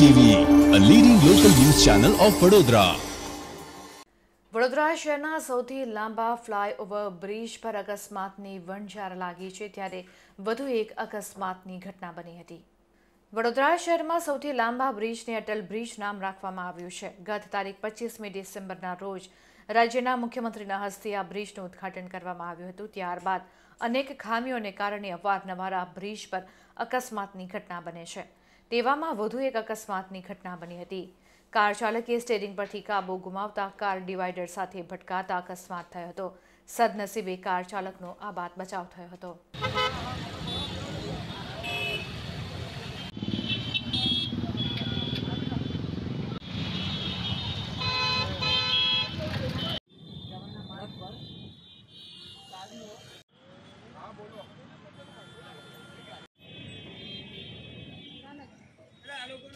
Of Vadodara Vadodara શહેરના સૌથી લાંબા ફ્લાયઓવર બ્રિજ પર અકસ્માતની વણઝાર લાગી છે ત્યારે વધુ એક અકસ્માતની ઘટના બની હતી. વડોદરા શહેરમાં સૌથી લાંબા બ્રિજને અટલ બ્રિજ નામ રાખવામાં આવ્યું છે. ગત તારીખ પચીસમી ડિસેમ્બરના રોજ રાજ્યના મુખ્યમંત્રીના હસ્તે આ બ્રિજનું ઉદ્ઘાટન કરવામાં આવ્યું હતું. ત્યારબાદ અનેક ખામીઓને કારણે અવારનવાર આ બ્રિજ પર અકસ્માતની ઘટના બને છે. તેવામાં વધુ એક અકસ્માતની ઘટના બની હતી. કાર ચાલકે સ્ટેરિંગ પરથી કાબુ ગુમાવતા કાર ડિવાઈડર સાથે ભટકાતા અકસ્માત થયો હતો. સદનસીબે કાર ચાલકનો આબાદ બચાવ થયો હતો. Gracias.